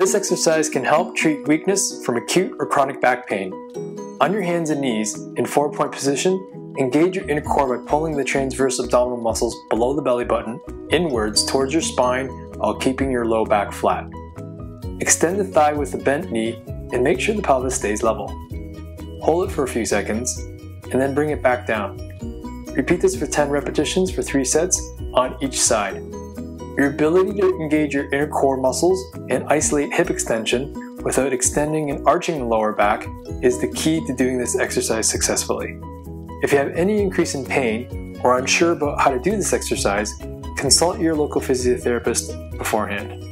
This exercise can help treat weakness from acute or chronic back pain. On your hands and knees, in four point position, engage your inner core by pulling the transverse abdominal muscles below the belly button inwards towards your spine while keeping your low back flat. Extend the thigh with the bent knee and make sure the pelvis stays level. Hold it for a few seconds and then bring it back down. Repeat this for 10 repetitions for 3 sets on each side. Your ability to engage your inner core muscles and isolate hip extension without extending and arching the lower back is the key to doing this exercise successfully. If you have any increase in pain or unsure about how to do this exercise, consult your local physiotherapist beforehand.